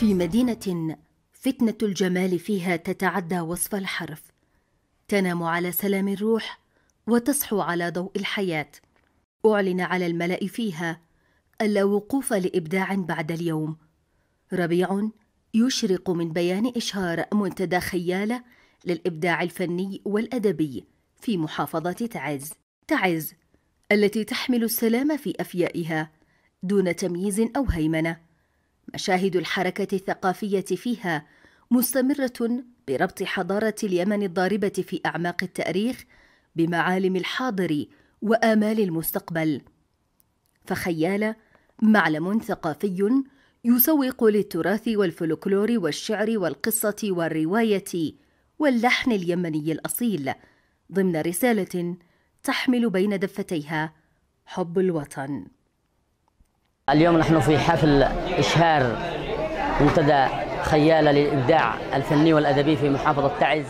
في مدينة فتنة الجمال فيها تتعدى وصف الحرف. تنام على سلام الروح وتصحو على ضوء الحياة. أعلن على الملأ فيها ألا وقوف لإبداع بعد اليوم. ربيع يشرق من بيان إشهار منتدى خيالة للإبداع الفني والأدبي في محافظة تعز. تعز التي تحمل السلام في أفيائها دون تمييز أو هيمنة. مشاهد الحركة الثقافية فيها مستمرة بربط حضارة اليمن الضاربة في أعماق التاريخ بمعالم الحاضر وآمال المستقبل. فخيال معلم ثقافي يسوق للتراث والفلكلور والشعر والقصة والرواية واللحن اليمني الأصيل ضمن رسالة تحمل بين دفتيها حب الوطن. اليوم نحن في حفل إشهار منتدى خيالة للإبداع الفني والأدبي في محافظة تعز.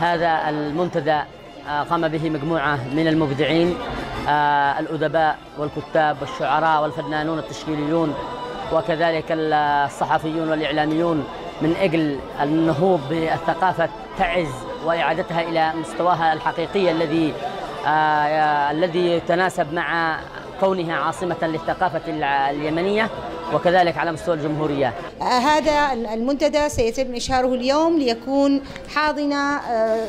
هذا المنتدى آه، قام به مجموعة من المبدعين آه، الأدباء والكتاب والشعراء والفنانون التشكيليون وكذلك الصحفيون والإعلاميون من أجل النهوض بالثقافة تعز وإعادتها إلى مستواها الحقيقي الذي آه الذي يتناسب مع كونها عاصمة للثقافة اليمنية وكذلك على مستوى الجمهورية. آه هذا المنتدى سيتم إشهاره اليوم ليكون حاضنة آه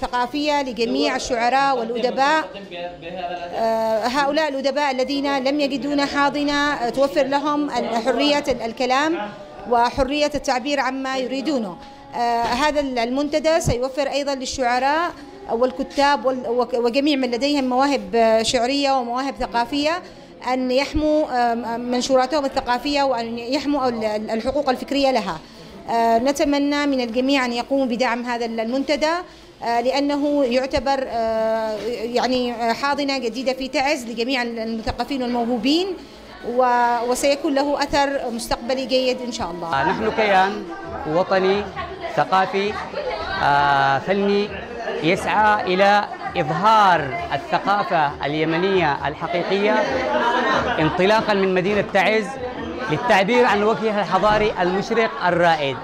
ثقافية لجميع الشعراء والأدباء. آه هؤلاء الأدباء الذين لم يجدون حاضنة توفر لهم حرية الكلام وحرية التعبير عما يريدونه. هذا المنتدى سيوفر أيضا للشعراء والكتاب وجميع من لديهم مواهب شعرية ومواهب ثقافية أن يحموا منشوراتهم الثقافية وأن يحموا الحقوق الفكرية لها. نتمنى من الجميع أن يقوموا بدعم هذا المنتدى لأنه يعتبر يعني حاضنة جديدة في تعز لجميع المثقفين والموهوبين وسيكون له أثر مستقبلي جيد إن شاء الله. نحن كيان وطني ثقافي فني يسعى إلى إظهار الثقافة اليمنية الحقيقية انطلاقا من مدينة تعز للتعبير عن وجهها الحضاري المشرق الرائد.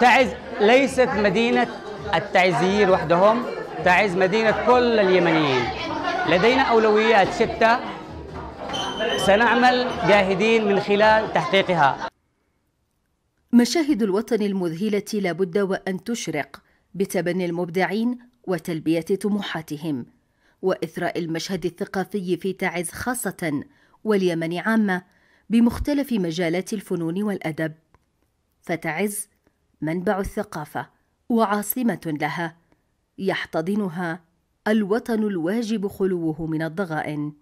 تعز ليست مدينة التعزيين وحدهم تعز مدينة كل اليمنيين. لدينا أولويات شتى سنعمل جاهدين من خلال تحقيقها. مشاهد الوطن المذهلة لابد وأن تشرق. بتبني المبدعين وتلبية طموحاتهم وإثراء المشهد الثقافي في تعز خاصة واليمن عامة بمختلف مجالات الفنون والأدب. فتعز منبع الثقافة وعاصمة لها يحتضنها الوطن الواجب خلوه من الضغائن.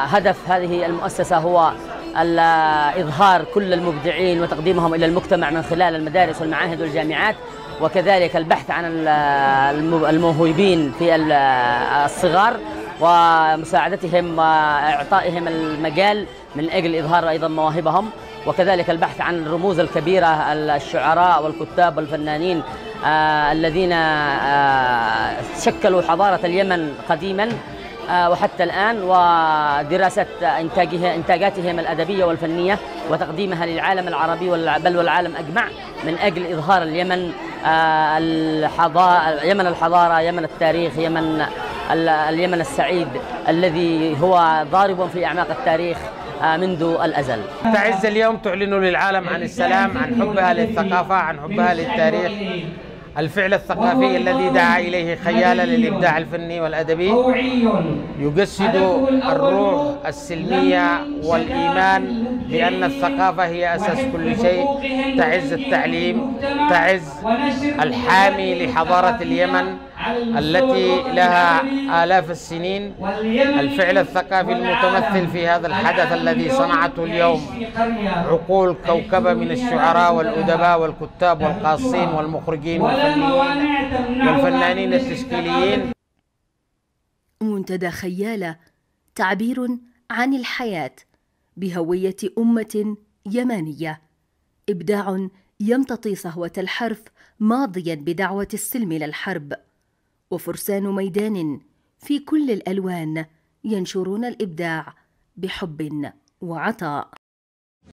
هدف هذه المؤسسة هو إظهار كل المبدعين وتقديمهم إلى المجتمع من خلال المدارس والمعاهد والجامعات. وكذلك البحث عن الموهوبين في الصغار ومساعدتهم وإعطائهم المجال من أجل إظهار أيضا مواهبهم. وكذلك البحث عن الرموز الكبيرة الشعراء والكتاب والفنانين آه الذين آه شكلوا حضارة اليمن قديما آه وحتى الآن ودراسة إنتاجها إنتاجاتهم الأدبية والفنية وتقديمها للعالم العربي بل والعالم أجمع من أجل إظهار اليمن الحضارة يمن الحضارة يمن التاريخ يمن اليمن السعيد الذي هو ضارب في أعماق التاريخ منذ الأزل. تعز اليوم تعلن للعالم عن السلام عن حبها للثقافة عن حبها للتاريخ. الفعل الثقافي الذي دعا إليه خيالا للإبداع الفني والأدبي يجسد الروح السلمية والإيمان بأن الثقافة هي أساس كل شيء تعز التعليم تعز الحامي لحضارة اليمن التي لها آلاف السنين. الفعل الثقافي المتمثل في هذا الحدث الذي صنعته اليوم عقول كوكبة من الشعراء والأدباء والكتاب والقاصين والمخرجين والفنانين والفنانين التشكيليين. منتدى خيالة تعبير عن الحياة. بهوية أمة يمانية. إبداع يمتطي صهوة الحرف ماضيا بدعوة السلم للحرب وفرسان ميدان في كل الألوان ينشرون الإبداع بحب وعطاء.